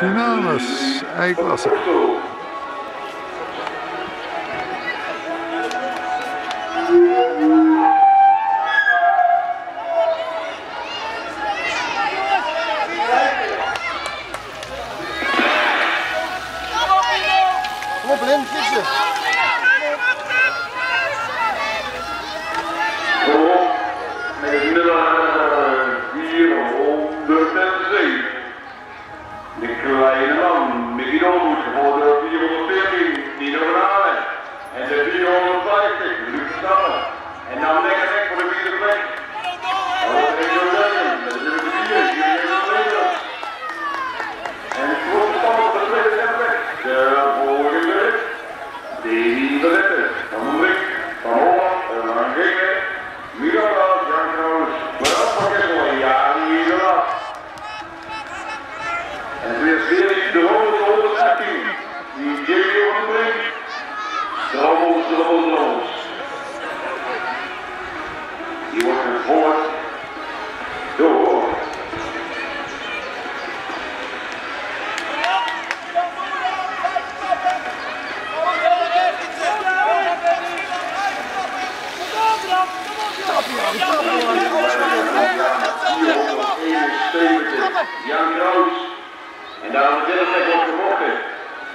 Finales, E-klasse. And now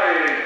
de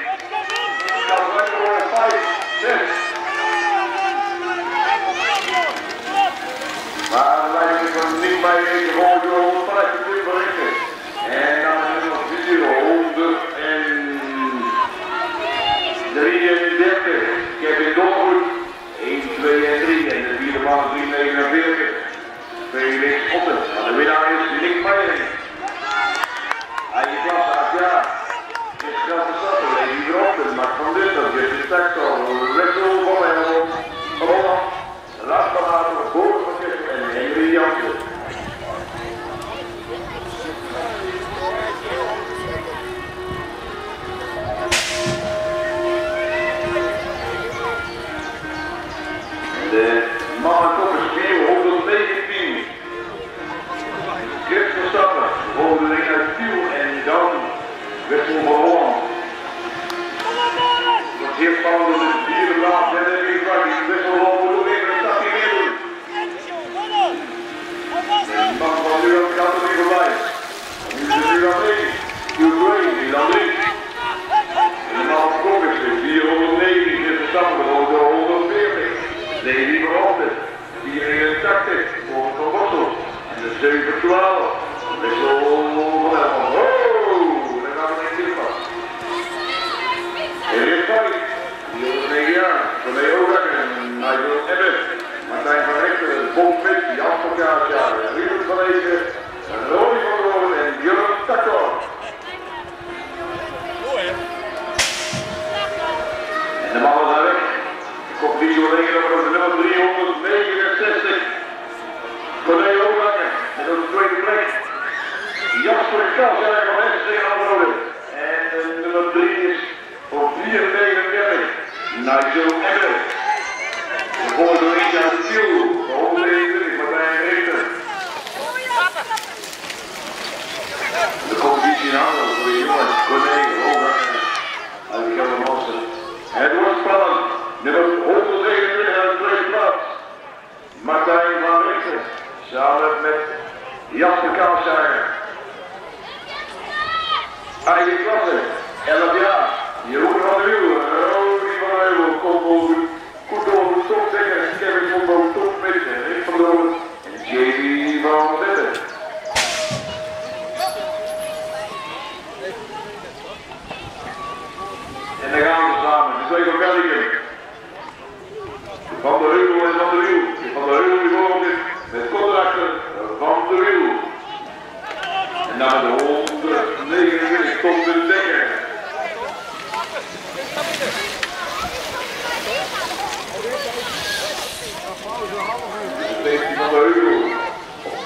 Levi Verhonden, 84 voor Van Bossel. En de 712. Op die collega voor nummer 369. Corné Oorlanger. En op de tweede plek. Jasper Kasser van Hessen aan En nummer 3 is op 439. Nigel Emmer. Aí ele van ela vê, ah, eu não viu, eu vi, eu como, kudomu de zeggen, ik heb het onder top met de recht van de JB van Wetten. En dan gaan we samen, dus even België. Van de Heuvel en Van de Wiel. Van de Heuvel die met kort Van de Wiel. En dan de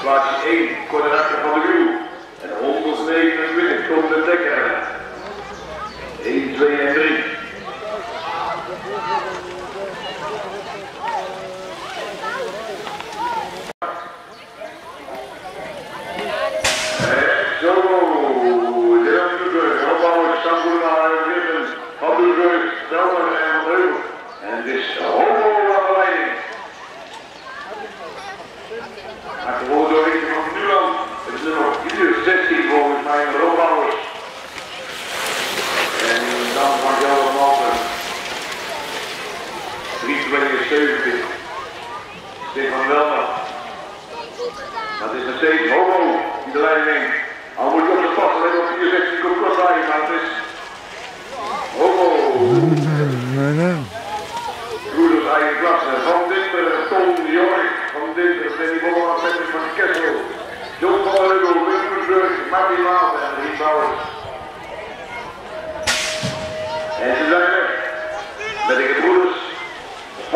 Op plaats 1, contracten van de Wiel. En 129 Tom de Dekker. 1, 2 en 3. Zo, de Hamburger, opbouwers, Samboena, Rippen, Hamburger, Stelmer en Van Heuvel. En het is Homo aan de leiding. Maar gewoon door Richter van Nuland. Het is er nog 64 volgens mij in de opbouwers. En dan van Johan Malten. 372. Stefan Welmer. Dat is nog steeds Homo die de leiding. Al moet je op de pas, alleen op 64 komt kort bij, maar het is Homo. Broeders eigen klasse. Van Dinter, Tom Jork. Van Dinter, Danny Bolleman, Patrick van Kessel. John van Heuvel, Wim Moesburg, Martin Maal en Riet Bouwers. En ze zijn er. Met de gebroeders